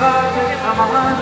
Bakit amahan